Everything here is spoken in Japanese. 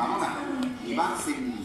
まもなく2番線に